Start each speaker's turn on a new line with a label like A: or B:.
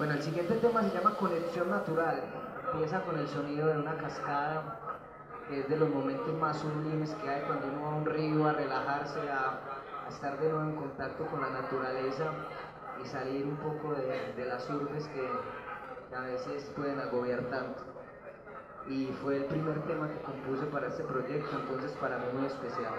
A: Bueno, el siguiente tema se llama Conexión Natural. Empieza con el sonido de una cascada, que es de los momentos más sublimes que hay cuando uno va a un río a relajarse, a, estar de nuevo en contacto con la naturaleza y salir un poco de, las urbes que, a veces pueden agobiar tanto. Y fue el primer tema que compuse para este proyecto, entonces para mí muy especial.